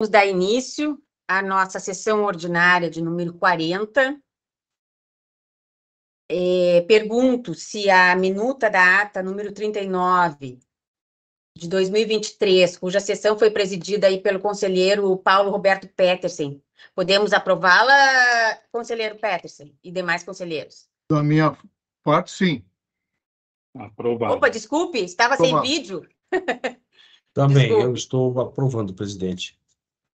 Vamos dar início à nossa sessão ordinária de número 40. É, pergunto se a minuta da ata número 39 de 2023, cuja sessão foi presidida aí pelo conselheiro Paulo Roberto Petersen, podemos aprová-la, conselheiro Petersen e demais conselheiros? Da minha parte, sim. Aprovado. Opa, desculpe, estava Aprovado. sem vídeo. Também, desculpe. eu estou aprovando, presidente.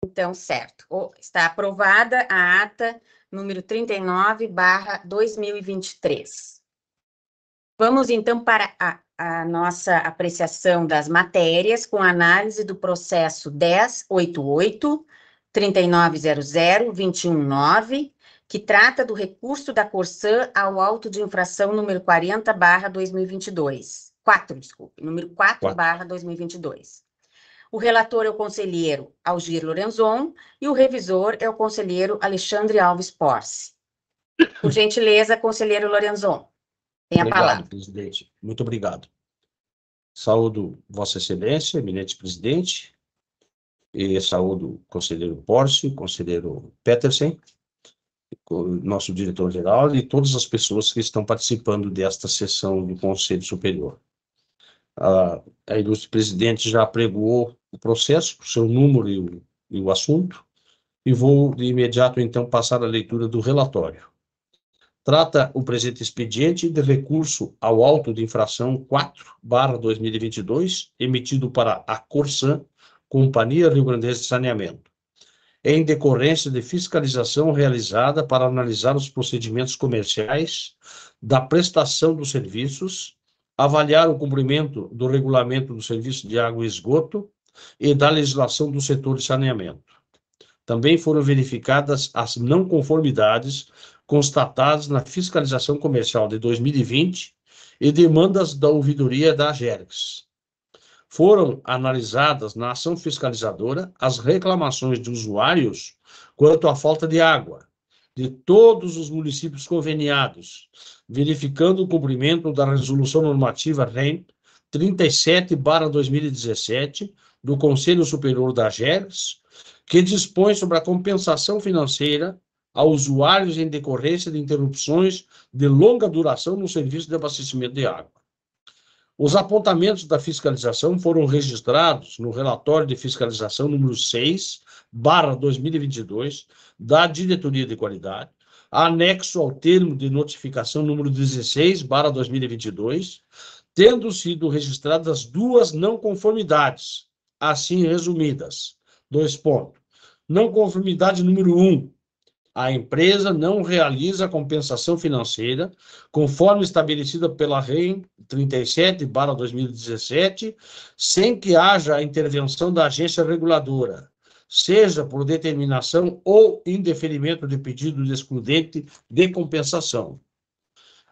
Então, certo. Está aprovada a ata número 39, barra 2023. Vamos, então, para a, a nossa apreciação das matérias, com análise do processo 1088, 3900, 219, que trata do recurso da Corsã ao auto de infração número 40, barra 2022. 4, desculpe, número 4, Quatro. barra 2022. O relator é o conselheiro Algir Lorenzon e o revisor é o conselheiro Alexandre Alves Porce. Por gentileza, conselheiro Lorenzon, tem a obrigado, palavra. presidente. Muito obrigado. Saúdo Vossa Excelência, eminente presidente, e saúdo o conselheiro Porcio, o conselheiro Petersen, nosso diretor-geral e todas as pessoas que estão participando desta sessão do Conselho Superior. A, a ilustre presidente já apregoou o processo, o seu número e o, e o assunto, e vou de imediato, então, passar a leitura do relatório. Trata o presente expediente de recurso ao auto de infração 4, barra 2022, emitido para a Corsan, Companhia Rio Grandense de Saneamento, em decorrência de fiscalização realizada para analisar os procedimentos comerciais da prestação dos serviços, avaliar o cumprimento do regulamento do serviço de água e esgoto e da legislação do setor de saneamento. Também foram verificadas as não conformidades constatadas na fiscalização comercial de 2020 e demandas da ouvidoria da AGERGS. Foram analisadas na ação fiscalizadora as reclamações de usuários quanto à falta de água de todos os municípios conveniados, verificando o cumprimento da resolução normativa REN 37/2017 do Conselho Superior da AGERGS, que dispõe sobre a compensação financeira a usuários em decorrência de interrupções de longa duração no serviço de abastecimento de água. Os apontamentos da fiscalização foram registrados no relatório de fiscalização número 6, barra 2022, da Diretoria de Qualidade, anexo ao termo de notificação número 16, barra 2022, tendo sido registradas duas não conformidades, assim resumidas. Dois pontos. Não conformidade número um, a empresa não realiza compensação financeira conforme estabelecida pela REM 37/2017, sem que haja a intervenção da agência reguladora, seja por determinação ou indeferimento de pedido de excludente de compensação.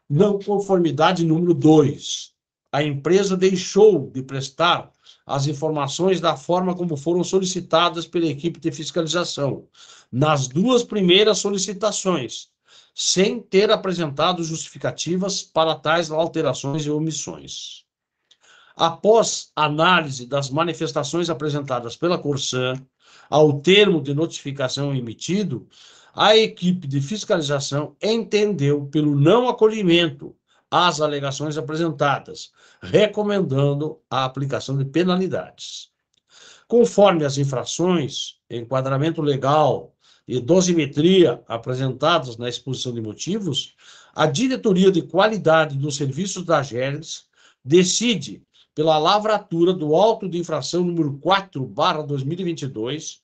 Não conformidade número 2. A empresa deixou de prestar as informações da forma como foram solicitadas pela equipe de fiscalização, nas duas primeiras solicitações, sem ter apresentado justificativas para tais alterações e omissões. Após análise das manifestações apresentadas pela Corsan, ao termo de notificação emitido, a equipe de fiscalização entendeu pelo não acolhimento às alegações apresentadas, recomendando a aplicação de penalidades. Conforme as infrações, enquadramento legal e dosimetria apresentadas na exposição de motivos, a Diretoria de Qualidade dos Serviços da GERGS decide, pela lavratura do auto de infração número 4, barra 2022,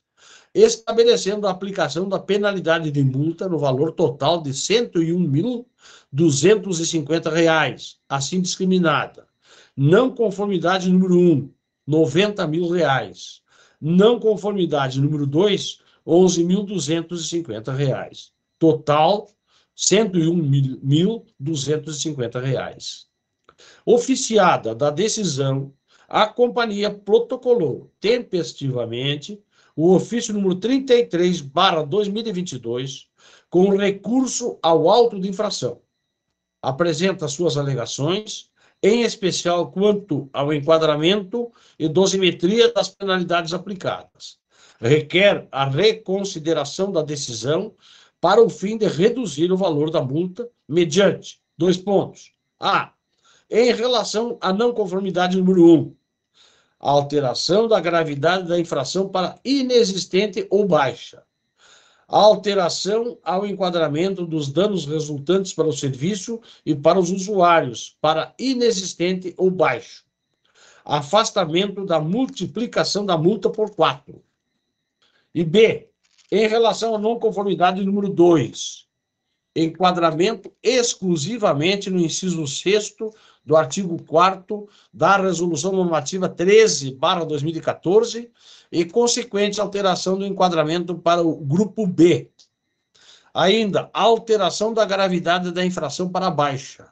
estabelecendo a aplicação da penalidade de multa no valor total de 101.250 reais, assim discriminada. Não conformidade número 1, 90 mil reais. Não conformidade número 2, 11.250 reais. Total, 101.250 reais. Oficiada da decisão, a companhia protocolou tempestivamente o ofício número 33, barra 2022, com recurso ao auto de infração. Apresenta suas alegações, em especial quanto ao enquadramento e dosimetria das penalidades aplicadas, requer a reconsideração da decisão para o fim de reduzir o valor da multa mediante dois pontos. A. Em relação à não conformidade número 1, um, a alteração da gravidade da infração para inexistente ou baixa. A alteração ao enquadramento dos danos resultantes para o serviço e para os usuários para inexistente ou baixo. Afastamento da multiplicação da multa por 4. E B, em relação à não conformidade número 2, enquadramento exclusivamente no inciso 6 do artigo 4 da Resolução Normativa 13/2014 e consequente alteração do enquadramento para o grupo B. Ainda, alteração da gravidade da infração para baixa,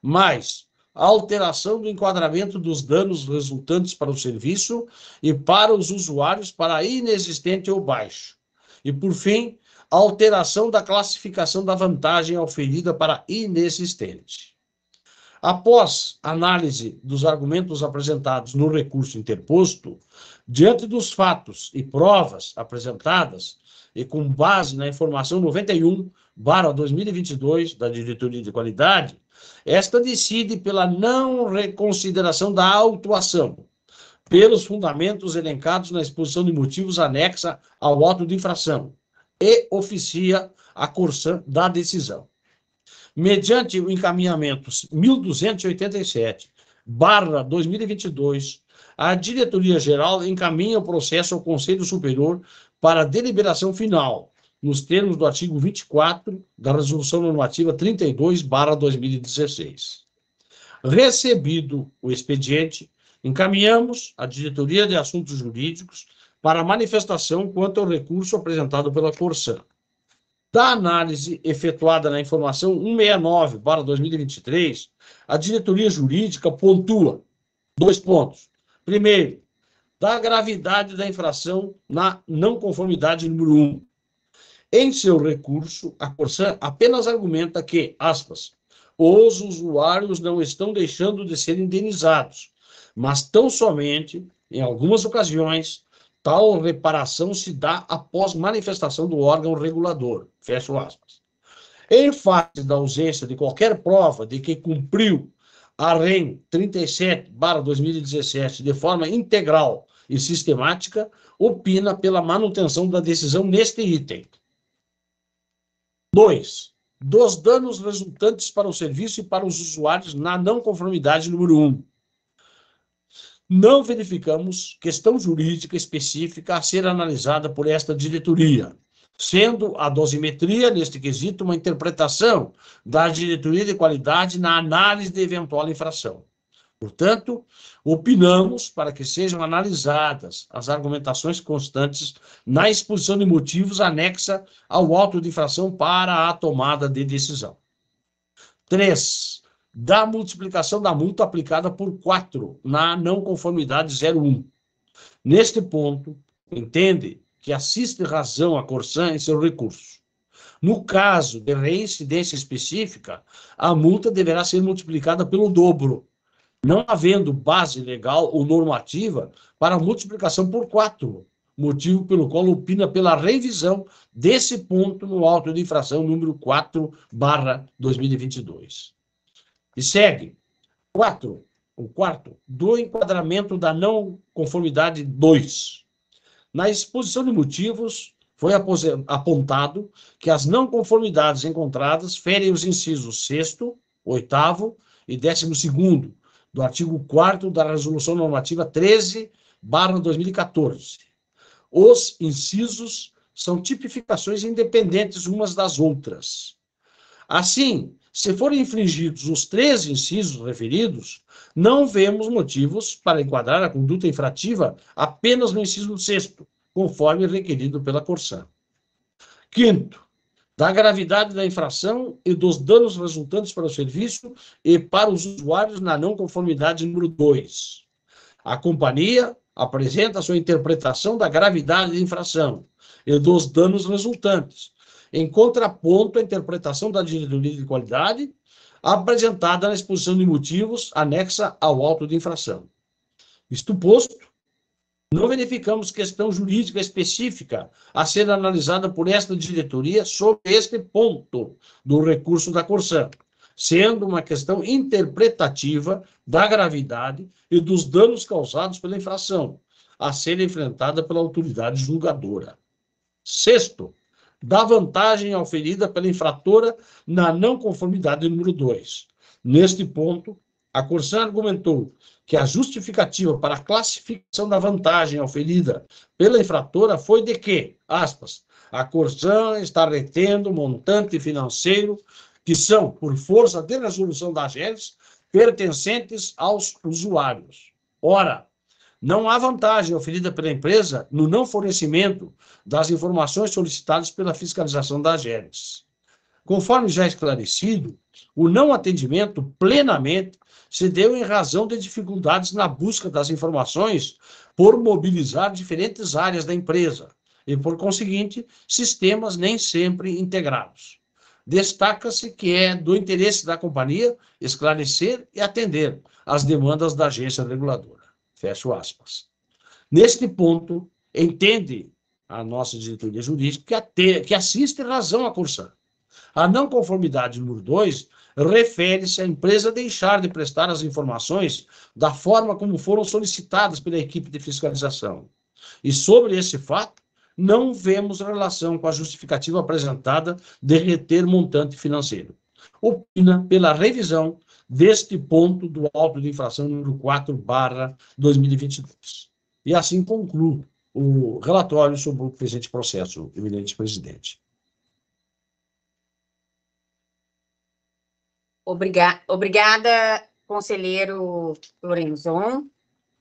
mais alteração do enquadramento dos danos resultantes para o serviço e para os usuários para inexistente ou baixo. E, por fim, alteração da classificação da vantagem oferida para inexistente. Após análise dos argumentos apresentados no recurso interposto, diante dos fatos e provas apresentadas e com base na informação 91 barra 2022 da Diretoria de Qualidade, esta decide pela não reconsideração da autuação, pelos fundamentos elencados na exposição de motivos anexa ao auto de infração, e oficia a Corsã da decisão. Mediante o encaminhamento 1287, barra 2022, a Diretoria Geral encaminha o processo ao Conselho Superior para deliberação final, nos termos do artigo 24 da Resolução Normativa 32, barra 2016. Recebido o expediente, encaminhamos à Diretoria de Assuntos Jurídicos para manifestação quanto ao recurso apresentado pela Corsã. Da análise efetuada na informação 169, para 2023, a diretoria jurídica pontua dois pontos. Primeiro, da gravidade da infração na não conformidade número 1. Um. Em seu recurso, a Corsã apenas argumenta que, aspas, os usuários não estão deixando de ser indenizados, mas tão somente, em algumas ocasiões, Tal reparação se dá após manifestação do órgão regulador. Fecho aspas. Em face da ausência de qualquer prova de que cumpriu a REM 37/2017 de forma integral e sistemática, opina pela manutenção da decisão neste item. 2. Dos danos resultantes para o serviço e para os usuários na não conformidade número 1 não verificamos questão jurídica específica a ser analisada por esta diretoria, sendo a dosimetria, neste quesito, uma interpretação da diretoria de qualidade na análise de eventual infração. Portanto, opinamos para que sejam analisadas as argumentações constantes na exposição de motivos anexa ao auto de infração para a tomada de decisão. 3 da multiplicação da multa aplicada por 4 na não conformidade 01. Neste ponto, entende que assiste razão a Corsan em seu recurso. No caso de reincidência específica, a multa deverá ser multiplicada pelo dobro, não havendo base legal ou normativa para multiplicação por 4, motivo pelo qual opina pela revisão desse ponto no auto de infração número 4, barra 2022. E segue. Quatro, o quarto, do enquadramento da não conformidade 2. Na exposição de motivos, foi apontado que as não conformidades encontradas ferem os incisos 6 8 e 12 do artigo 4 da Resolução Normativa 13, barra 2014. Os incisos são tipificações independentes umas das outras. Assim, se forem infringidos os três incisos referidos, não vemos motivos para enquadrar a conduta infrativa apenas no inciso sexto, conforme requerido pela Corsã. Quinto, da gravidade da infração e dos danos resultantes para o serviço e para os usuários na não conformidade número 2. A companhia apresenta sua interpretação da gravidade da infração e dos danos resultantes, em contraponto à interpretação da diretoria de qualidade apresentada na exposição de motivos anexa ao auto de infração. Isto posto, Não verificamos questão jurídica específica a ser analisada por esta diretoria sobre este ponto do recurso da Corsan, sendo uma questão interpretativa da gravidade e dos danos causados pela infração, a ser enfrentada pela autoridade julgadora. Sexto, da vantagem oferida pela infratora na não conformidade número 2. Neste ponto, a Corsan argumentou que a justificativa para a classificação da vantagem oferida pela infratora foi de que, aspas, a Corsan está retendo montante financeiro que são, por força de resolução da AGERS, pertencentes aos usuários. Ora, não há vantagem oferida pela empresa no não fornecimento das informações solicitadas pela fiscalização da AGERS. Conforme já esclarecido, o não atendimento plenamente se deu em razão de dificuldades na busca das informações por mobilizar diferentes áreas da empresa e, por conseguinte, sistemas nem sempre integrados. Destaca-se que é do interesse da companhia esclarecer e atender às demandas da agência reguladora. Fecho aspas. Neste ponto, entende a nossa diretoria jurídica que, que assiste razão à cursão. A não conformidade número 2 refere-se à empresa deixar de prestar as informações da forma como foram solicitadas pela equipe de fiscalização. E sobre esse fato, não vemos relação com a justificativa apresentada de reter montante financeiro. Opina pela revisão deste ponto do auto de infração número 4, barra 2022. E assim concluo o relatório sobre o presente processo, eminente presidente. Obriga obrigada, conselheiro Lorenzon.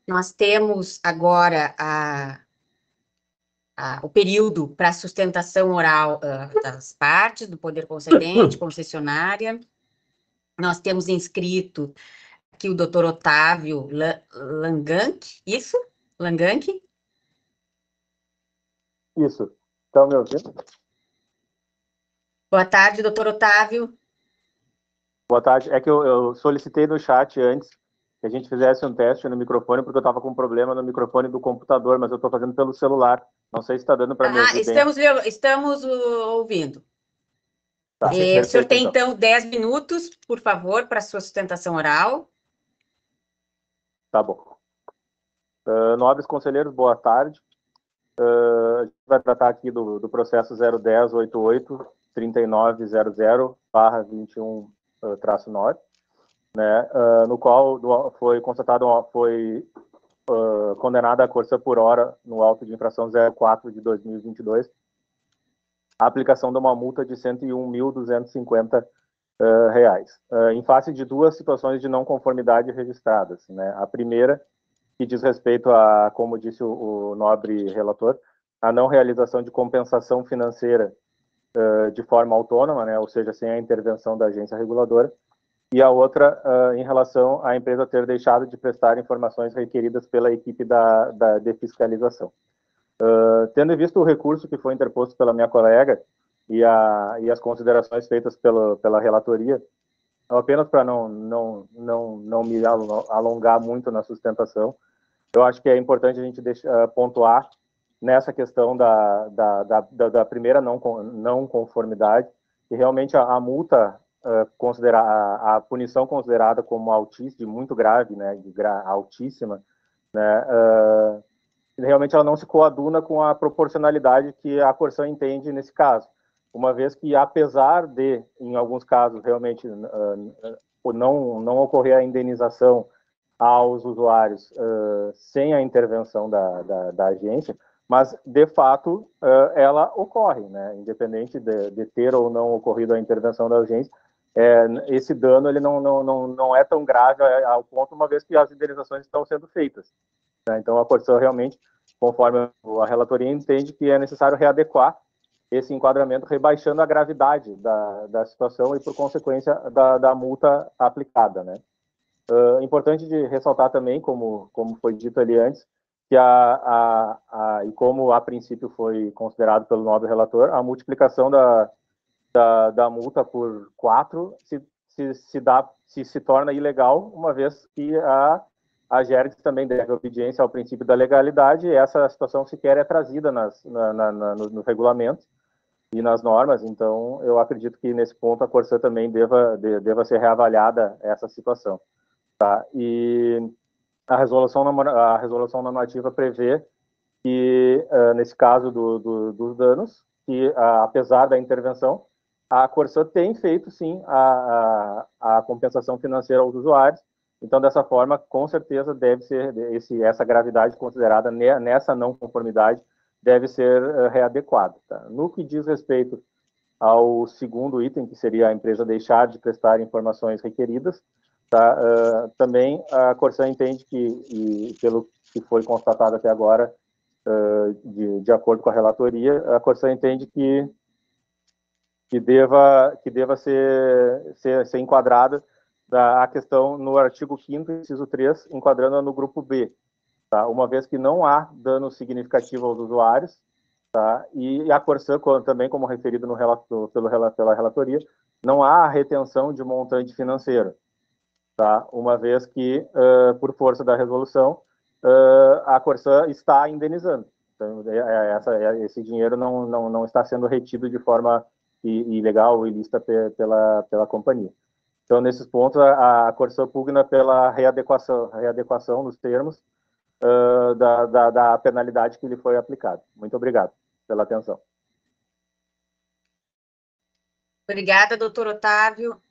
Nós temos agora a, a, o período para sustentação oral uh, das partes, do poder concedente, concessionária. Nós temos inscrito aqui o doutor Otávio Langank, isso? Langank? Isso. Estão me ouvindo? Boa tarde, doutor Otávio. Boa tarde. É que eu, eu, solicitei no chat antes que a gente fizesse um teste no microfone, porque eu estava com um problema no microfone do computador, mas eu estou fazendo pelo celular. Não sei se está dando para ah, me ouvir estamos. Estamos ouvindo. Tá, é, o senhor tem, então, 10 minutos, por favor, para a sua sustentação oral. Tá bom. Uh, nobres conselheiros, boa tarde. Uh, a gente vai tratar aqui do, do processo 01088 3900 barra 21 traço 9, né, uh, no qual foi constatado, foi condenada a Corsa por hora no auto de infração 04 de 2022, a aplicação de uma multa de R$ 101.250 uh, reais, uh, em face de duas situações de não conformidade registradas. Né? A primeira, que diz respeito a, como disse o, o nobre relator, a não realização de compensação financeira uh, de forma autônoma, né, ou seja, sem a intervenção da agência reguladora, e a outra uh, em relação à empresa ter deixado de prestar informações requeridas pela equipe da, da de fiscalização. Uh, tendo visto o recurso que foi interposto pela minha colega e, a, e as considerações feitas pelo, pela relatoria, apenas para não, não, não, não me alongar muito na sustentação, eu acho que é importante a gente deixar, pontuar nessa questão da, da, da, da primeira não, não conformidade, e realmente a, a multa considera a, punição considerada como altíssima, muito grave, né, altíssima, né, uh, realmente ela não se coaduna com a proporcionalidade que a Corsã entende nesse caso, uma vez que apesar de, em alguns casos, realmente uh, não, não ocorrer a indenização aos usuários sem a intervenção da, da, da agência, mas de fato ela ocorre, né? independente de, de, ter ou não ocorrido a intervenção da agência, é, esse dano ele não, não, não, não é tão grave ao ponto, uma vez que as indenizações estão sendo feitas. Né? Então a Constituição realmente, conforme a relatoria entende que é necessário readequar esse enquadramento, rebaixando a gravidade da, da situação e, por consequência, da, da multa aplicada. Né? Uh, importante de ressaltar também, como, como foi dito ali antes, que a, a, a, e como a princípio foi considerado pelo nobre relator, a multiplicação da, da, da multa por quatro se, se, se, dá, se, se torna ilegal, uma vez que a, a GERGS também deve obediência ao princípio da legalidade, e essa situação sequer é trazida nas, na, na, na, no, no regulamento e nas normas, então eu acredito que nesse ponto a Corsã também deva, de, deva ser reavaliada essa situação. Tá? E a resolução, a resolução normativa prevê que, uh, nesse caso do, do, dos danos, que uh, apesar da intervenção, a Corsã tem feito sim a, a, a compensação financeira aos usuários, então, dessa forma, com certeza deve ser esse, essa gravidade considerada nessa não conformidade deve ser uh, readequada. Tá? No que diz respeito ao segundo item, que seria a empresa deixar de prestar informações requeridas, tá? Uh, também a Corsã entende que, e pelo que foi constatado até agora, uh, de, de acordo com a relatoria, a Corsã entende que que deva que deva ser ser, ser enquadrada da, a questão no artigo 5 inciso 3, enquadrando no grupo B, tá? uma vez que não há dano significativo aos usuários, tá? e a Corsã, também como referido no relato, pelo, pela relatoria, não há retenção de montante financeiro, tá? uma vez que, uh, por força da resolução, uh, a Corsã está indenizando. Então, é, é, essa, é, esse dinheiro não, não, não está sendo retido de forma ilegal ou ilícita pela, pela companhia. Então, nesses pontos, a, a Corsã pugna pela readequação, readequação nos termos uh, da, da, da, penalidade que lhe foi aplicada. Muito obrigado pela atenção. Obrigada, doutor Otávio.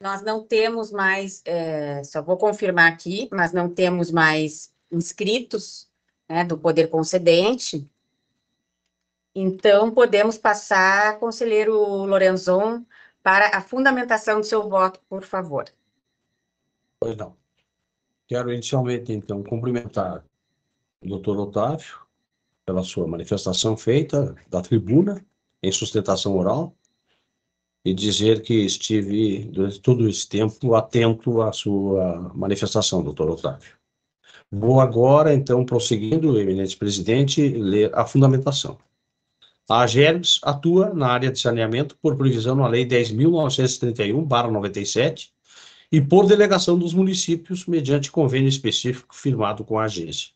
Nós não temos mais, é, só vou confirmar aqui, mas não temos mais inscritos né, do Poder Concedente. Então, podemos passar, conselheiro Lorenzon, para a fundamentação do seu voto, por favor. Pois não. Quero inicialmente, então, cumprimentar o doutor Otávio pela sua manifestação feita da tribuna em sustentação oral e dizer que estive, durante todo esse tempo, atento à sua manifestação, doutor Otávio. Vou agora, então, prosseguindo, eminente presidente, ler a fundamentação. A AGERBS atua na área de saneamento por previsão na Lei 10.931-97 e por delegação dos municípios mediante convênio específico firmado com a agência.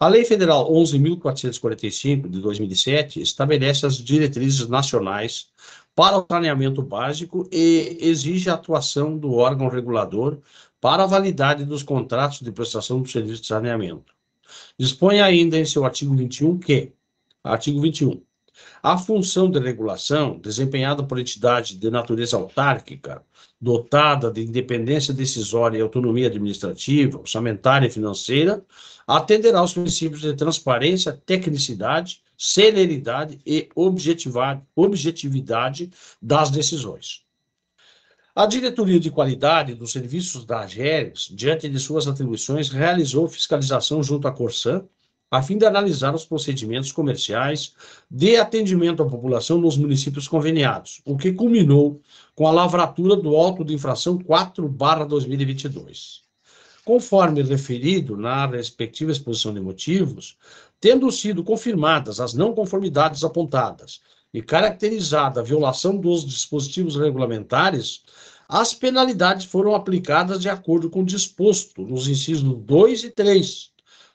A Lei Federal 11.445 de 2007 estabelece as diretrizes nacionais para o saneamento básico e exige a atuação do órgão regulador para a validade dos contratos de prestação do serviço de saneamento. Dispõe ainda em seu artigo 21 que, artigo 21, a função de regulação, desempenhada por entidade de natureza autárquica, dotada de independência decisória e autonomia administrativa, orçamentária e financeira, atenderá aos princípios de transparência, tecnicidade, celeridade e objetividade das decisões. A Diretoria de Qualidade dos Serviços da AGERES, diante de suas atribuições, realizou fiscalização junto à Corsã, a fim de analisar os procedimentos comerciais de atendimento à população nos municípios conveniados, o que culminou com a lavratura do auto de infração 4/2022. Conforme referido na respectiva exposição de motivos, tendo sido confirmadas as não conformidades apontadas e caracterizada a violação dos dispositivos regulamentares, as penalidades foram aplicadas de acordo com o disposto nos incisos 2 e 3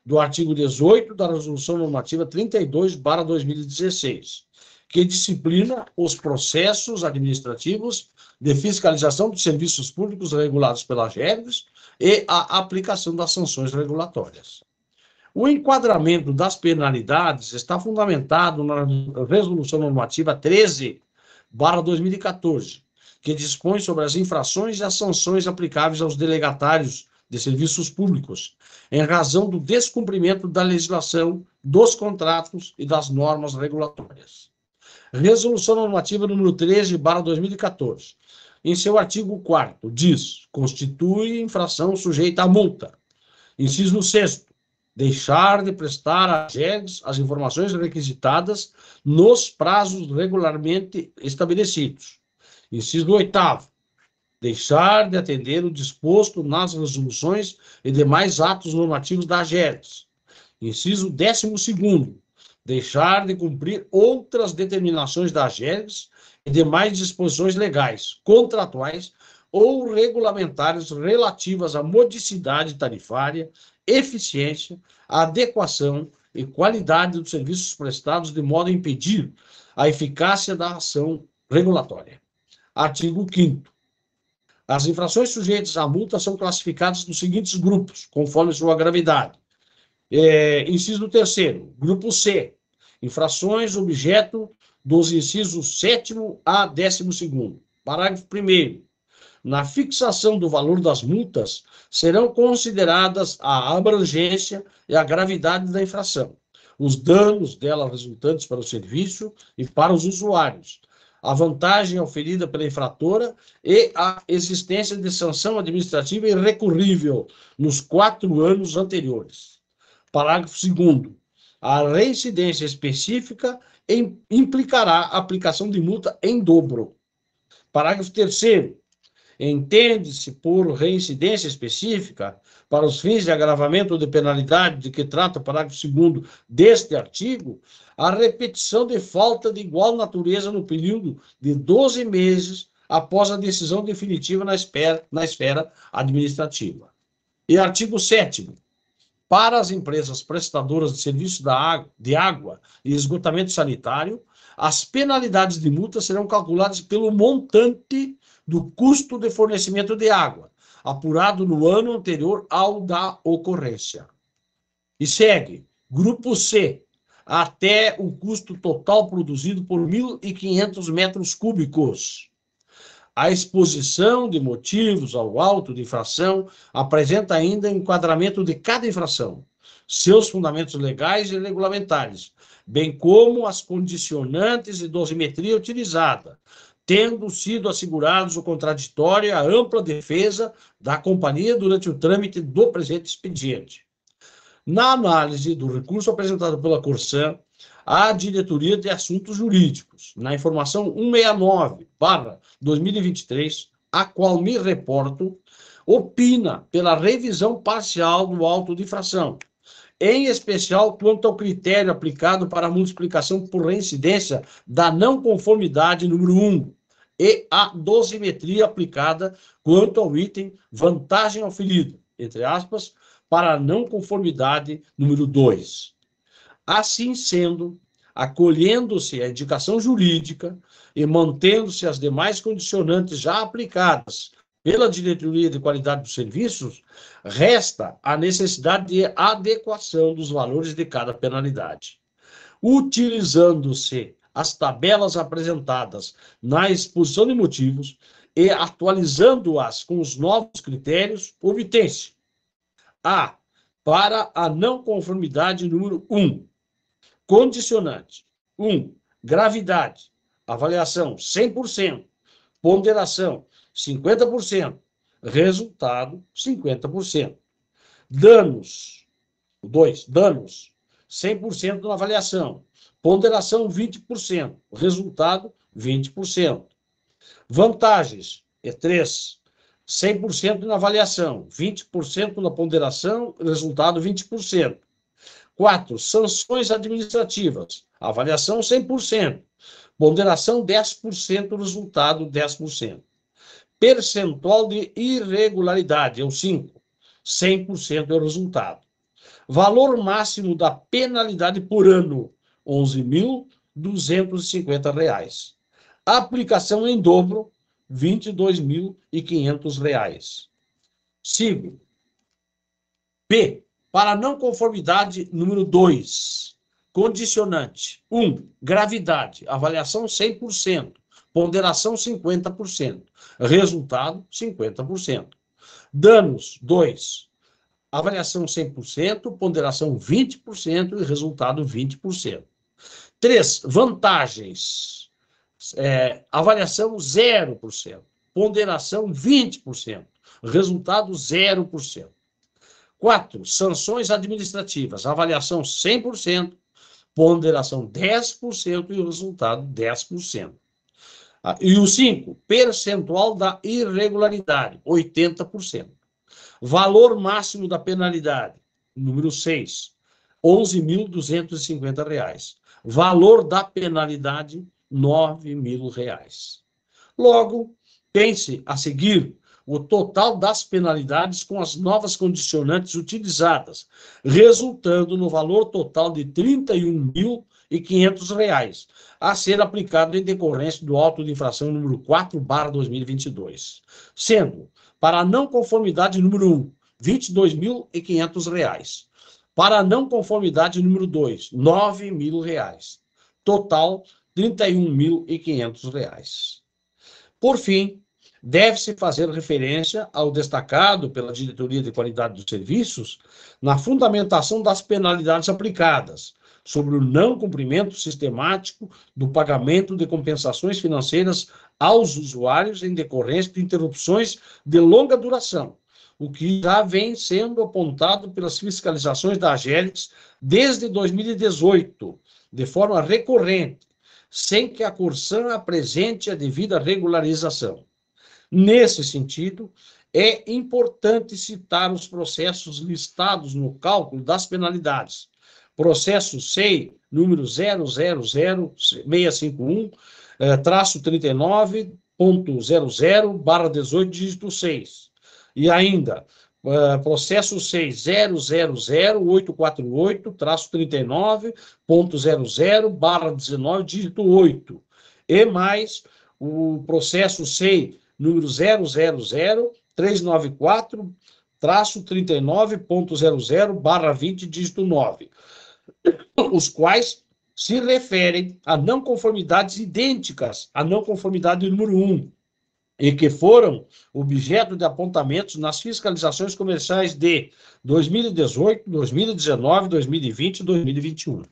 do artigo 18 da Resolução Normativa 32/2016, que disciplina os processos administrativos de fiscalização dos serviços públicos regulados pela GERGS e a aplicação das sanções regulatórias. O enquadramento das penalidades está fundamentado na Resolução Normativa 13/2014, que dispõe sobre as infrações e as sanções aplicáveis aos delegatários de serviços públicos, em razão do descumprimento da legislação, dos contratos e das normas regulatórias. Resolução normativa número 13, 2014, em seu artigo 4 diz: constitui infração sujeita a multa. Inciso 6 deixar de prestar a GEGS as informações requisitadas nos prazos regularmente estabelecidos. Inciso 8 deixar de atender o disposto nas resoluções e demais atos normativos da AGERGS. Inciso 12 deixar de cumprir outras determinações da AGERGS e demais disposições legais, contratuais ou regulamentares relativas à modicidade tarifária, eficiência, adequação e qualidade dos serviços prestados, de modo a impedir a eficácia da ação regulatória. Artigo 5 As infrações sujeitas à multa são classificadas nos seguintes grupos, conforme sua gravidade. É, inciso terceiro, grupo C, infrações objeto dos incisos 7 a 12 Parágrafo 1 na fixação do valor das multas, serão consideradas a abrangência e a gravidade da infração, os danos dela resultantes para o serviço e para os usuários, a vantagem oferida pela infratora e a existência de sanção administrativa irrecorrível nos quatro anos anteriores. Parágrafo 2. A reincidência específica implicará a aplicação de multa em dobro. Parágrafo 3. Entende-se por reincidência específica, para os fins de agravamento de penalidade de que trata o parágrafo 2 deste artigo, a repetição de falta de igual natureza no período de 12 meses após a decisão definitiva na esfera, na esfera administrativa. E artigo 7 para as empresas prestadoras de serviço água, de água e esgotamento sanitário, as penalidades de multa serão calculadas pelo montante do custo de fornecimento de água, apurado no ano anterior ao da ocorrência. E segue, grupo C, até o custo total produzido por 1.500 metros cúbicos. A exposição de motivos ao auto de infração apresenta ainda enquadramento de cada infração, seus fundamentos legais e regulamentares, bem como as condicionantes de dosimetria utilizada, tendo sido assegurados o contraditório e a ampla defesa da companhia durante o trâmite do presente expediente. Na análise do recurso apresentado pela Corsan, a Diretoria de Assuntos Jurídicos, na informação 169/2023, a qual me reporto, opina pela revisão parcial do auto de infração, em especial quanto ao critério aplicado para a multiplicação por reincidência da não conformidade número 1 e a dosimetria aplicada quanto ao item vantagem oferida, entre aspas, para a não conformidade número 2. Assim sendo, acolhendo-se a indicação jurídica e mantendo-se as demais condicionantes já aplicadas pela Diretoria de Qualidade dos Serviços, resta a necessidade de adequação dos valores de cada penalidade. Utilizando-se as tabelas apresentadas na exposição de motivos e atualizando-as com os novos critérios, obtém-se A. Para a não conformidade número 1. Condicionante. 1. Gravidade. Avaliação 100%. Ponderação 50%. Resultado, 50%. Danos. 2. Danos. 100% na avaliação. Ponderação, 20%. Resultado, 20%. Vantagens, é 3. 100% na avaliação, 20% na ponderação, resultado 20%. 4. Sanções administrativas, avaliação 100%, ponderação 10%, resultado 10% percentual de irregularidade, é o 5. 100% é o resultado. Valor máximo da penalidade por ano, R$ 11.250. Aplicação em dobro, R$ 22.500. Sigo. P. Para não conformidade número 2. Condicionante. 1. Um, gravidade. Avaliação 100%. Ponderação 50%. Resultado 50%. Danos 2. Avaliação 100%, ponderação 20% e resultado 20%. Três, vantagens. É, avaliação 0%, ponderação 20%, resultado 0%. Quatro, sanções administrativas, avaliação 100%, ponderação 10% e o resultado 10%. Ah, e o 5, percentual da irregularidade, 80%. Valor máximo da penalidade, número 6, R$ 11.250. Valor da penalidade, 9 mil reais. Logo, pense a seguir o total das penalidades com as novas condicionantes utilizadas, resultando no valor total de R$ 31.500, a ser aplicado em decorrência do auto de infração número 4, 2022, sendo, para a não conformidade número 1, R$ 22.500. Para a não conformidade número 2, R$ 9.000. Total, R$ 31.500. Por fim, deve-se fazer referência ao destacado pela Diretoria de Qualidade dos Serviços na fundamentação das penalidades aplicadas sobre o não cumprimento sistemático do pagamento de compensações financeiras aos usuários em decorrência de interrupções de longa duração, o que já vem sendo apontado pelas fiscalizações da Agélix desde 2018, de forma recorrente, sem que a Corsan apresente a devida regularização. Nesse sentido, é importante citar os processos listados no cálculo das penalidades. Processo SEI, número 000651, eh, traço 39.00, barra 18, dígito 6. E ainda, uh, processo 60000848, traço 39.00, barra 19, dígito 8. E mais o processo SEI número 000-394, traço 39.00, barra 20, dígito 9, os quais se referem a não conformidades idênticas à não conformidade número 1, e que foram objeto de apontamentos nas fiscalizações comerciais de 2018, 2019, 2020 e 2021.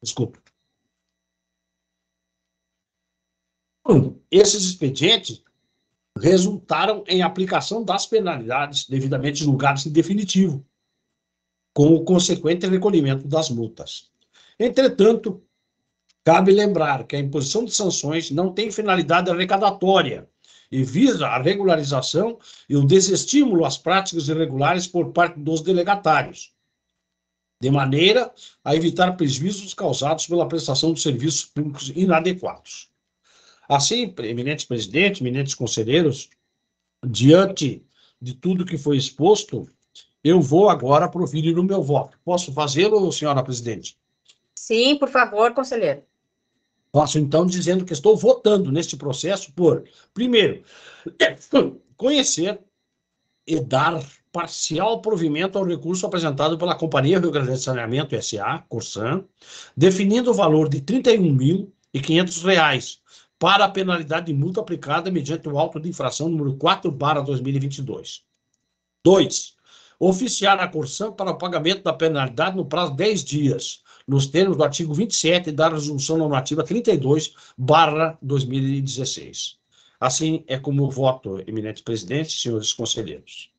Desculpa. Esses expedientes resultaram em aplicação das penalidades devidamente julgadas em definitivo, com o consequente recolhimento das multas. Entretanto, cabe lembrar que a imposição de sanções não tem finalidade arrecadatória e visa a regularização e o desestímulo às práticas irregulares por parte dos delegatários, de maneira a evitar prejuízos causados pela prestação de serviços públicos inadequados. Assim, eminentes presidentes, eminentes conselheiros, diante de tudo que foi exposto, eu vou agora proferir o meu voto. Posso fazê-lo, senhora presidente? Sim, por favor, conselheiro. Posso, então, dizendo que estou votando neste processo por, primeiro, conhecer e dar parcial provimento ao recurso apresentado pela Companhia Rio Grande de Saneamento S.A., Corsan, definindo o valor de R$ 31.500 para a penalidade de multa aplicada mediante o auto de infração número 4 barra 2022. 2. Oficiar a Corsan para o pagamento da penalidade no prazo de 10 dias, nos termos do artigo 27 da Resolução Normativa 32 barra 2016. Assim é como voto, eminente presidente, senhores conselheiros.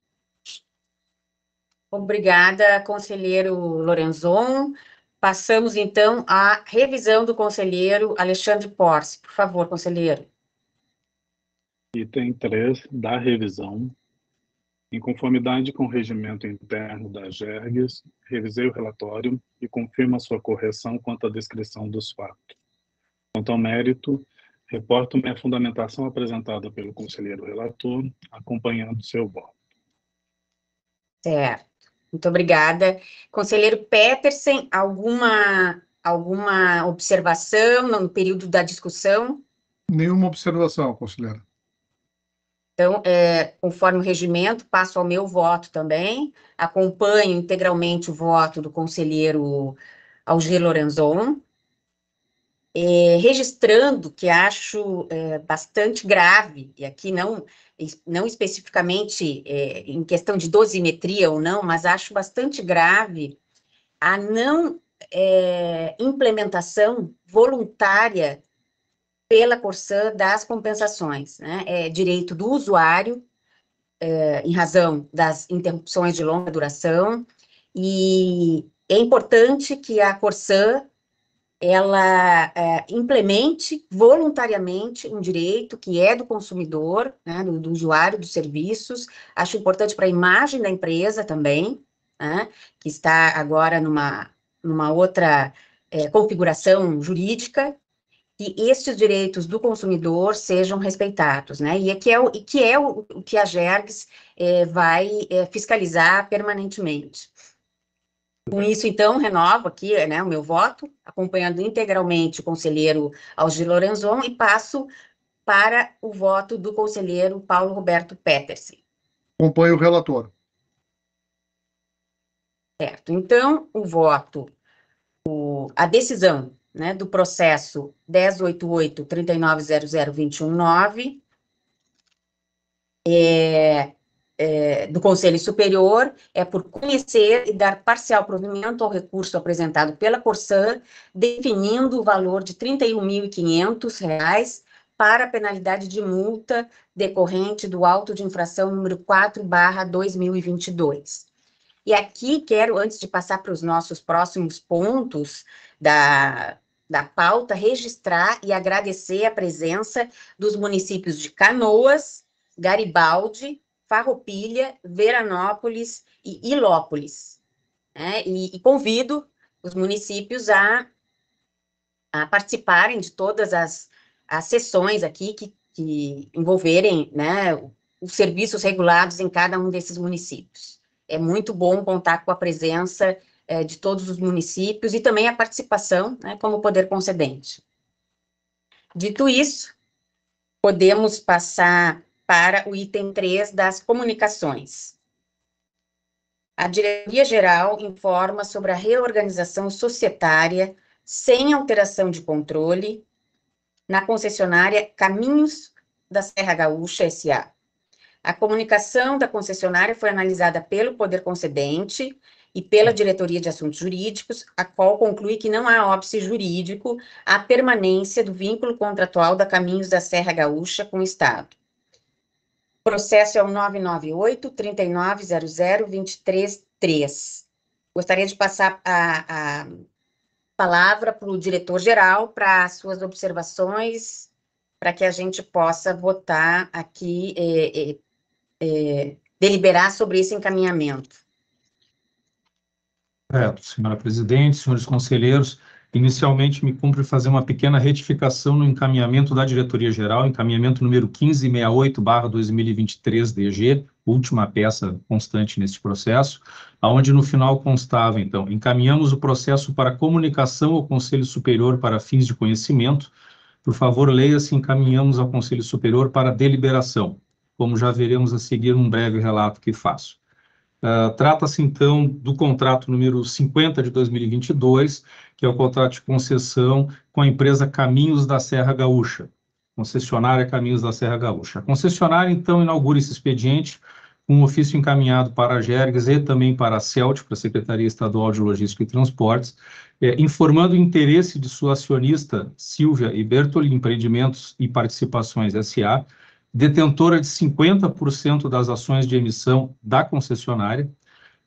Obrigada, conselheiro Lorenzon. Passamos, então, à revisão do conselheiro Alexandre Porce. Por favor, conselheiro. Item 3 da revisão. Em conformidade com o regimento interno da GERGS, revisei o relatório e confirmo sua correção quanto à descrição dos fatos. Quanto ao mérito, reporto minha fundamentação apresentada pelo conselheiro relator, acompanhando seu voto. Certo. Muito obrigada. Conselheiro Petersen, alguma, alguma observação no período da discussão? Nenhuma observação, conselheira. Então, é, conforme o regimento, passo ao meu voto também. Acompanho integralmente o voto do conselheiro Algir Lorenzon. É, registrando que acho é, bastante grave, e aqui não não especificamente é, em questão de dosimetria ou não, mas acho bastante grave a não é, implementação voluntária pela Corsan das compensações. Né? É direito do usuário, é, em razão das interrupções de longa duração, e é importante que a Corsan ela é, implemente voluntariamente um direito que é do consumidor, né, do, do, usuário dos serviços. Acho importante para a imagem da empresa também, né, que está agora numa, numa outra é, configuração jurídica. que estes direitos do consumidor sejam respeitados, né? E é que é o, que, é o, que a GERGS é, vai é, fiscalizar permanentemente. Com isso, então, renovo aqui né, o meu voto, acompanhando integralmente o conselheiro Algir Lorenzon e passo para o voto do conselheiro Paulo Roberto Petersen. Acompanho o relator. Certo. Então, o voto, o, a decisão né, do processo 1088-3900-219 é, é, do Conselho Superior é por conhecer e dar parcial provimento ao recurso apresentado pela Corsan, definindo o valor de R$ 31.500 para a penalidade de multa decorrente do auto de infração número 4 barra 2022. E aqui quero, antes de passar para os nossos próximos pontos da, da pauta, registrar e agradecer a presença dos municípios de Canoas, Garibaldi, Farroupilha, Veranópolis e Ilópolis. Né? E, e, convido os municípios a, a participarem de todas as, as sessões aqui que, que envolverem né, os serviços regulados em cada um desses municípios é muito bom contar com a presença é, de todos os municípios e também a participação né, como poder concedente. Dito isso, podemos passar para o item 3 das comunicações. A Diretoria-Geral informa sobre a reorganização societária sem alteração de controle na concessionária Caminhos da Serra Gaúcha S.A. A comunicação da concessionária foi analisada pelo poder concedente e pela Diretoria de Assuntos Jurídicos, a qual conclui que não há óbice jurídico à permanência do vínculo contratual da Caminhos da Serra Gaúcha com o Estado. Processo é o 998-3900-233. Gostaria de passar a, a palavra para o diretor-geral para as suas observações, para que a gente possa votar aqui eh, eh, é, deliberar sobre esse encaminhamento. Correto, senhora presidente, senhores conselheiros, inicialmente me cumpre fazer uma pequena retificação no encaminhamento da diretoria-geral, encaminhamento número 1568-2023 DG, última peça constante neste processo, aonde no final constava, então, encaminhamos o processo para comunicação ao Conselho Superior para fins de conhecimento, por favor, leia-se, encaminhamos ao Conselho Superior para deliberação como já veremos a seguir um breve relato que faço. Uh, Trata-se, então, do contrato número 50 de 2022, que é o contrato de concessão com a empresa Caminhos da Serra Gaúcha, concessionária Caminhos da Serra Gaúcha. A concessionária, então, inaugura esse expediente com um ofício encaminhado para a Gergs e também para a CELT, para a Secretaria Estadual de Logística e Transportes, é, informando o interesse de sua acionista Silvia e Bertoli Empreendimentos e Participações S.A., detentora de 50% das ações de emissão da concessionária,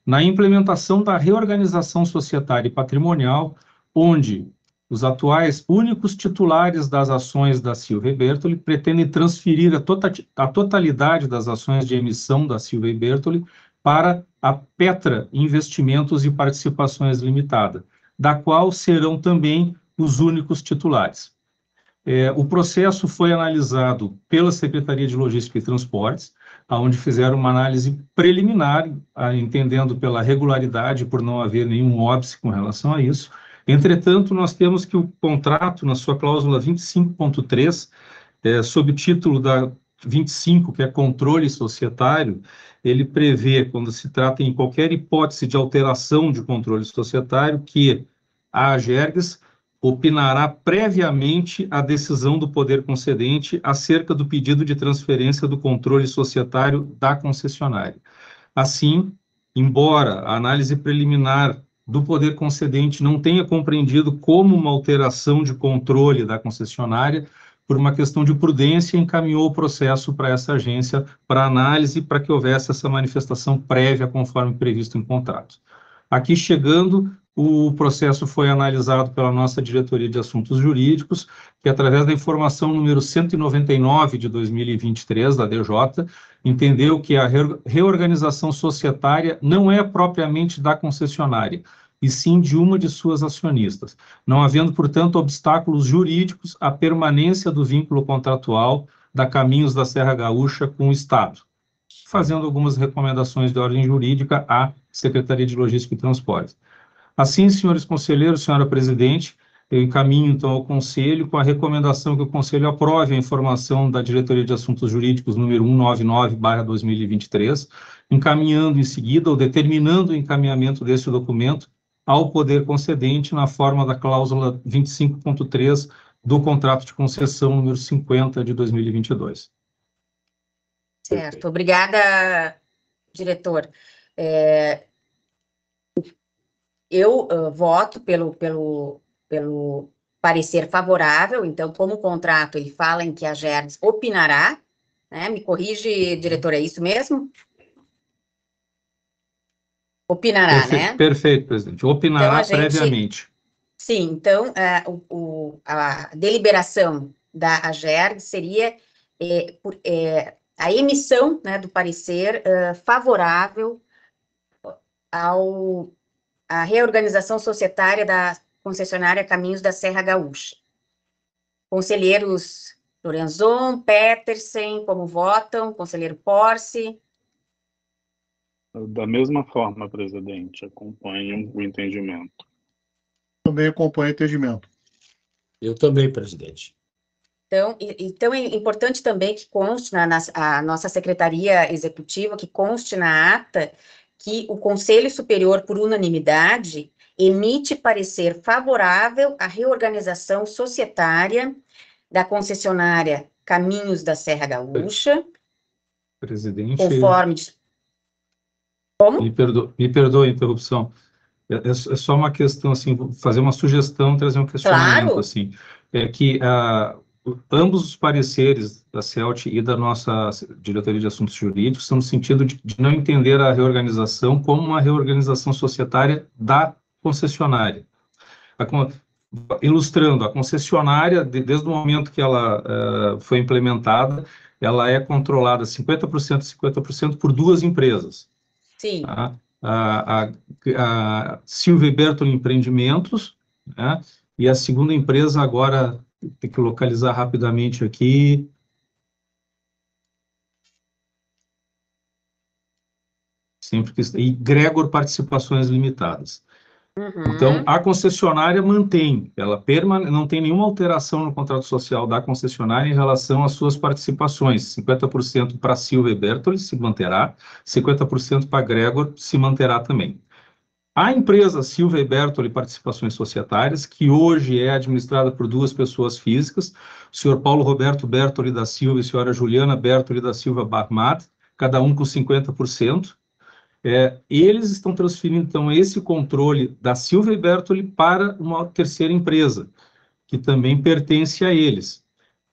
na implementação da reorganização societária e patrimonial, onde os atuais únicos titulares das ações da Silvia Bertoli pretendem transferir a, tota-, totalidade das ações de emissão da Silvia Bertoli para a Petra Investimentos e Participações Limitada, da qual serão também os únicos titulares. É, o processo foi analisado pela Secretaria de Logística e Transportes, onde fizeram uma análise preliminar, entendendo pela regularidade, por não haver nenhum óbice com relação a isso. Entretanto, nós temos que o contrato, na sua cláusula 25.3, é, sob o título da 25, que é controle societário, ele prevê, quando se trata em qualquer hipótese de alteração de controle societário, que a AGERGS opinará previamente a decisão do poder concedente acerca do pedido de transferência do controle societário da concessionária. Assim, embora a análise preliminar do poder concedente não tenha compreendido como uma alteração de controle da concessionária, por uma questão de prudência, encaminhou o processo para essa agência para análise, para que houvesse essa manifestação prévia conforme previsto em contrato. Aqui chegando, o processo foi analisado pela nossa Diretoria de Assuntos Jurídicos, que através da informação número 199 de 2023 da DJ, entendeu que a reorganização societária não é propriamente da concessionária, e sim de uma de suas acionistas, não havendo, portanto, obstáculos jurídicos à permanência do vínculo contratual da Caminhos da Serra Gaúcha com o Estado, fazendo algumas recomendações de ordem jurídica à Secretaria de Logística e Transportes. Assim, senhores conselheiros, senhora presidente, eu encaminho então ao Conselho com a recomendação que o Conselho aprove a informação da Diretoria de Assuntos Jurídicos número 199/2023, encaminhando em seguida ou determinando o encaminhamento desse documento ao poder concedente na forma da cláusula 25.3 do contrato de concessão número 50 de 2022. Certo, obrigada, diretor. É, eu uh, voto pelo, pelo, pelo parecer favorável, então, como o contrato ele fala em que a GERDS opinará, né? Me corrige, diretor, é isso mesmo? Opinará, perfeito, né? Perfeito, presidente. Opinará então, gente, previamente. Sim, então, uh, o, a deliberação da AGERG seria é, por, é, a emissão né, do parecer uh, favorável ao, à reorganização societária da concessionária Caminhos da Serra Gaúcha. Conselheiros Lorenzon, Petersen, como votam? Conselheiro Porce? Da mesma forma, presidente, acompanho o entendimento. Também acompanho o entendimento. Eu também, presidente. Então, então é importante também que conste na, na a nossa secretaria executiva, que conste na ata que o Conselho Superior, por unanimidade, emite parecer favorável à reorganização societária da concessionária Caminhos da Serra Gaúcha. Presidente. Conforme como? Me, perdo, me perdoe a interrupção. É, é, só uma questão, assim, fazer uma sugestão, trazer um questionamento, claro. assim. É que uh, ambos os pareceres da CELT e da nossa Diretoria de Assuntos Jurídicos são no sentido de, de não entender a reorganização como uma reorganização societária da concessionária. A, ilustrando, a concessionária, de, desde o momento que ela uh, foi implementada, ela é controlada 50% 50% por duas empresas. Sim. Tá? A, a, a Silvia Bertoli Empreendimentos, né? e a segunda empresa agora, tem que localizar rapidamente aqui, sempre que e Gregor Participações Limitadas. Uhum. Então, a concessionária mantém, ela permane não tem nenhuma alteração no contrato social da concessionária em relação às suas participações. 50% para Silva e Bertoli se manterá, 50% para Gregor se manterá também. A empresa Silva e Bertoli Participações Societárias, que hoje é administrada por duas pessoas físicas, o senhor Paulo Roberto Bertoli da Silva e a senhora Juliana Bertoli da Silva Barmat, cada um com 50%, é, eles estão transferindo, então, esse controle da Silva e Bertoli para uma terceira empresa, que também pertence a eles,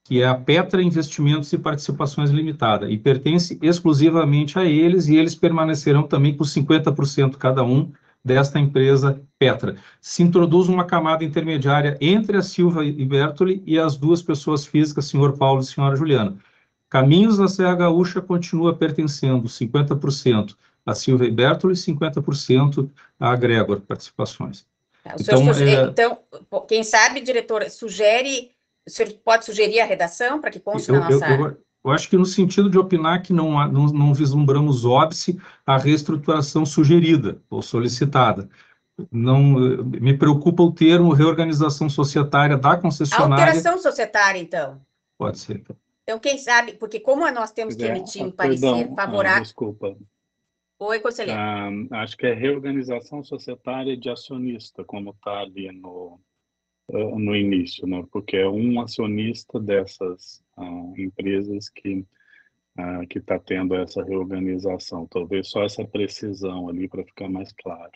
que é a Petra Investimentos e Participações Limitada, e pertence exclusivamente a eles, e eles permanecerão também com 50% cada um desta empresa Petra. Se introduz uma camada intermediária entre a Silva e Bertoli e as duas pessoas físicas, senhor Paulo e senhora Juliana. Caminhos da Serra Gaúcha continua pertencendo 50% a Silvia e Bertoli, 50% a Gregor Participações. Tá, então, é... então, quem sabe, diretor, sugere, o senhor pode sugerir a redação para que conste eu, na nossa... Eu, eu, eu, acho que no sentido de opinar que não, não, não vislumbramos óbice a reestruturação sugerida ou solicitada. Não me preocupa o termo reorganização societária da concessionária. Alteração societária, então. Pode ser. Então, então quem sabe, porque como nós temos que emitir um parecer favorável. Ah, desculpa. Oi, conselheiro. Ah, acho que é reorganização societária de acionista, como está ali no, uh, no início, né? porque é um acionista dessas uh, empresas que uh, que está tendo essa reorganização. Talvez só essa precisão ali para ficar mais claro.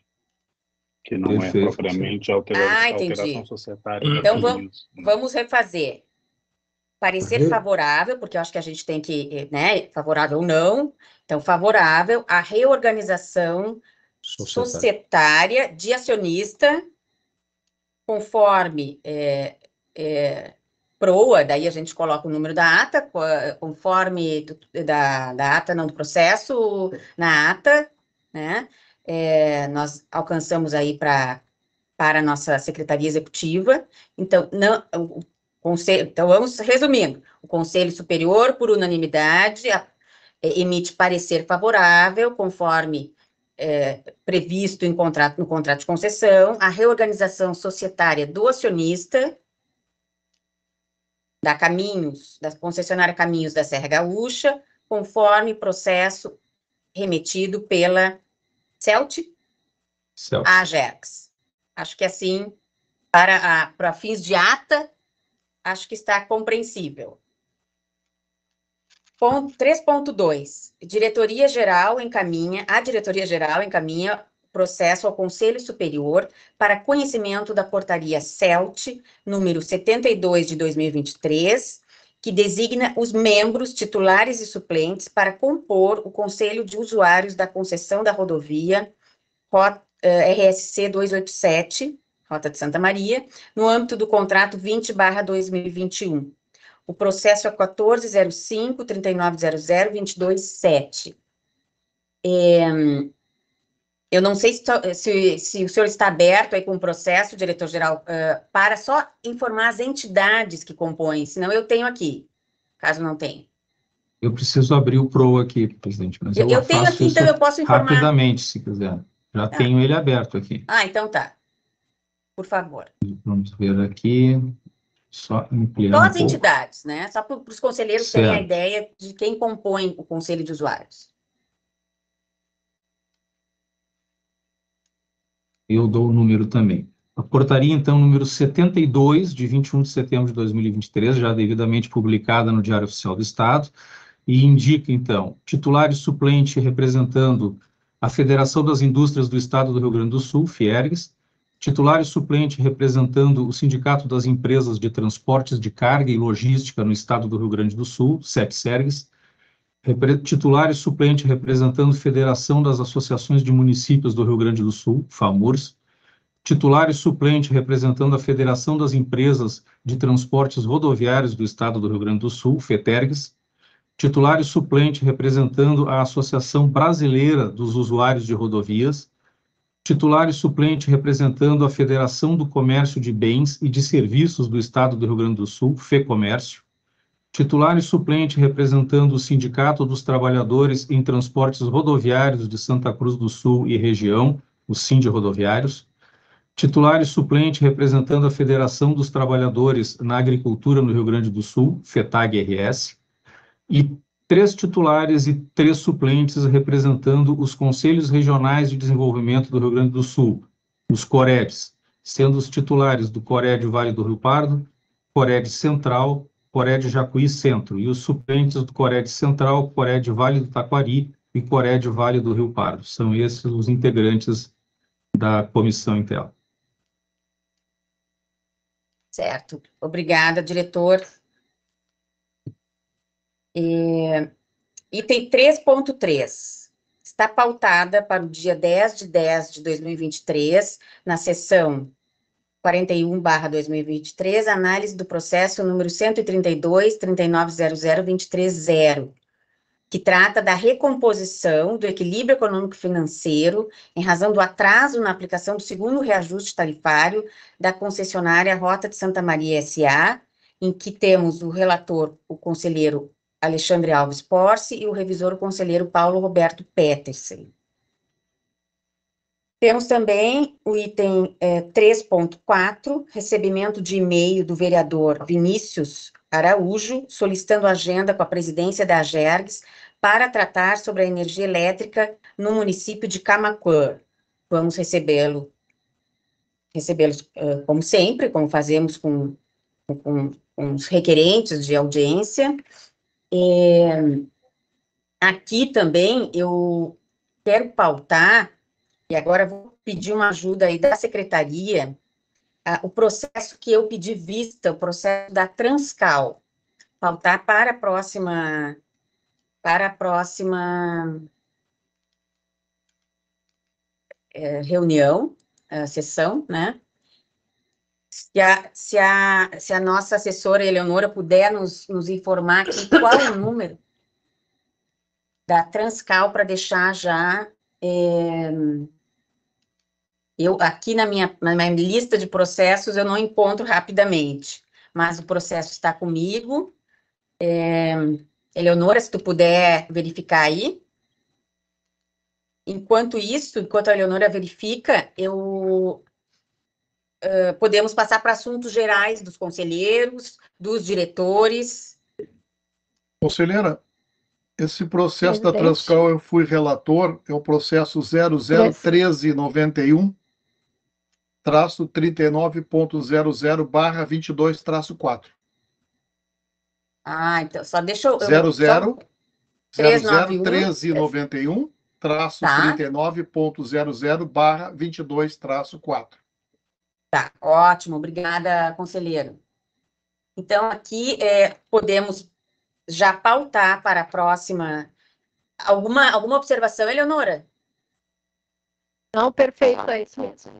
Que não é Perfeito, é propriamente altera ah, alteração societária. Então vamos, né? vamos refazer. Parecer favorável, porque eu acho que a gente tem que, né, favorável ou não, então, favorável à reorganização societária, societária de acionista, conforme é, é, proa, daí a gente coloca o número da ata, conforme da, da ata, não do processo, na ata, né? é, nós alcançamos aí para para a nossa Secretaria Executiva. Então, não, o conselho, então, vamos resumindo. O Conselho Superior, por unanimidade, a, emite parecer favorável, conforme é, previsto em contrato, no contrato de concessão, a reorganização societária do acionista, da Caminhos, da concessionária Caminhos da Serra Gaúcha, conforme processo remetido pela CELT, Celt. AGERX. Acho que assim, para, a, para fins de ata, acho que está compreensível. Ponto 3.2. Diretoria Geral encaminha, a Diretoria Geral encaminha processo ao Conselho Superior para conhecimento da portaria CELT, número 72 de 2023, que designa os membros titulares e suplentes para compor o Conselho de Usuários da Concessão da Rodovia RSC 287, Rota de Santa Maria, no âmbito do contrato 20/2021. O processo é 1405 3900 227. É, eu não sei se, se, se, o senhor está aberto aí com o processo, diretor-geral, uh, para só informar as entidades que compõem, senão eu tenho aqui, caso não tenha. Eu preciso abrir o PRO aqui, presidente, mas eu, eu, eu tenho aqui, então eu posso informar. Rapidamente, se quiser. Já ah. tenho ele aberto aqui. Ah, então tá. Por favor. Vamos ver aqui. Só ampliar. Um as entidades, né? Só para os conselheiros certo. terem a ideia de quem compõe o conselho de usuários. Eu dou o número também. A portaria, então, número 72, de 21 de setembro de 2023, já devidamente publicada no Diário Oficial do Estado, e indica, então, titular e suplente representando a Federação das Indústrias do Estado do Rio Grande do Sul, FIERGS, titular e suplente representando o Sindicato das Empresas de Transportes de Carga e Logística no Estado do Rio Grande do Sul, SEPSERGS, titular e suplente representando a Federação das Associações de Municípios do Rio Grande do Sul, FAMURS, titular e suplente representando a Federação das Empresas de Transportes Rodoviários do Estado do Rio Grande do Sul, FETERGS, titular e suplente representando a Associação Brasileira dos Usuários de Rodovias, titular e suplente representando a Federação do Comércio de Bens e de Serviços do Estado do Rio Grande do Sul, FEComércio, titular e suplente representando o Sindicato dos Trabalhadores em Transportes Rodoviários de Santa Cruz do Sul e região, o SIND Rodoviários, titular e suplente representando a Federação dos Trabalhadores na Agricultura no Rio Grande do Sul, FETAG-RS, e três titulares e três suplentes representando os Conselhos Regionais de Desenvolvimento do Rio Grande do Sul, os COREDs, sendo os titulares do CORED Vale do Rio Pardo, CORED Central, CORED Jacuí Centro, e os suplentes do CORED Central, CORED Vale do Taquari e CORED Vale do Rio Pardo. São esses os integrantes da comissão interna. Certo. Obrigada, diretor. É, item 3.3 está pautada para o dia 10 de 10 de 2023, na sessão 41/2023, análise do processo número 132 3900 230, que trata da recomposição do equilíbrio econômico financeiro em razão do atraso na aplicação do segundo reajuste tarifário da concessionária Rota de Santa Maria SA, em que temos o relator, o conselheiro Alexandre Alves Porce e o revisor o conselheiro Paulo Roberto Petersen. Temos também o item é, 3.4, recebimento de e-mail do vereador Vinícius Araújo, solicitando agenda com a presidência da AGERGS para tratar sobre a energia elétrica no município de Camacuã. Vamos recebê-lo, recebê-los uh, como sempre, como fazemos com, com, com os requerentes de audiência, é, aqui também eu quero pautar, e agora vou pedir uma ajuda aí da secretaria, a, o processo que eu pedi vista, o processo da Transcal, pautar para a próxima, para a próxima é, reunião, a sessão, né? Se a, se a, se a nossa assessora Eleonora puder nos, nos informar aqui qual é o número da Transcal para deixar já é, eu aqui na minha, na minha lista de processos eu não encontro rapidamente, mas o processo está comigo. É, Eleonora, se tu puder verificar aí. Enquanto isso, enquanto a Eleonora verifica, eu uh, podemos passar para assuntos gerais dos conselheiros, dos diretores. Conselheira, esse processo da Transcal eu fui relator, é o processo 001391 traço 39.00 barra 22 traço 4. Ah, então, só deixa eu... 00 391. 001391 traço Tá. 39.00 barra 22 traço 4. Tá, ótimo, obrigada, conselheiro. Então, aqui é, podemos já pautar para a próxima. Alguma, alguma observação, Eleonora? Não, perfeito, é isso mesmo.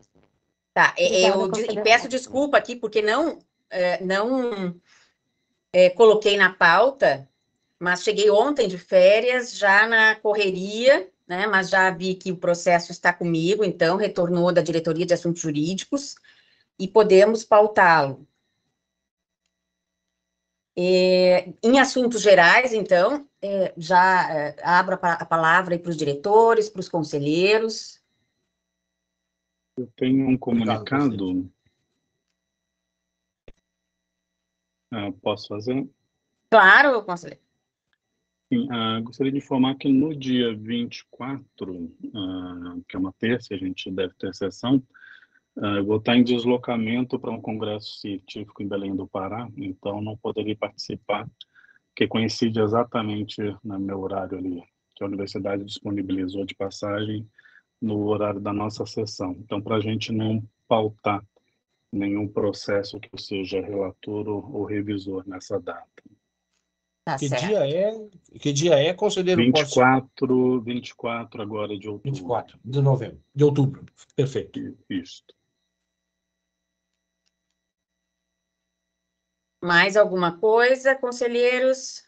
Tá, é, Obrigada, eu peço desculpa aqui, porque não, é, não é, coloquei na pauta, mas cheguei ontem de férias, já na correria, né? Mas já vi que o processo está comigo, então retornou da Diretoria de Assuntos Jurídicos e podemos pautá-lo. É, em assuntos gerais, então, é, já é, abro a, a palavra para os diretores, para os conselheiros. Eu tenho um Obrigado, comunicado. Ah, posso fazer? Claro, conselheiro. Sim, ah, gostaria de informar que no dia 24, ah, que é uma terça, a gente deve ter sessão, eu vou estar em deslocamento para um congresso científico em Belém do Pará, então não poderia participar, porque coincide exatamente no meu horário ali, que a universidade disponibilizou de passagem no horário da nossa sessão. Então, para a gente não pautar nenhum processo que seja relator ou, revisor nessa data. Tá Que certo. dia é? Que dia é, conselheiro? Pórcio? 24, 24 agora de outubro. 24 de novembro, de outubro. Perfeito. Isso. Mais alguma coisa, conselheiros?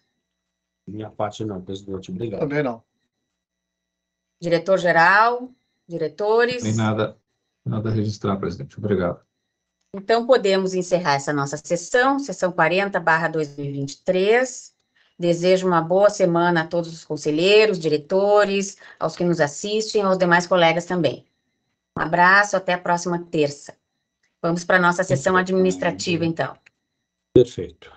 Minha parte não, presidente. Obrigado. Também não. Diretor-geral, diretores? Nem nada, nada a registrar, presidente. Obrigado. Então, podemos encerrar essa nossa sessão, sessão 40, barra 2023. Desejo uma boa semana a todos os conselheiros, diretores, aos que nos assistem, aos demais colegas também. Um abraço, até a próxima terça. Vamos para a nossa sessão administrativa, então. Perfeito.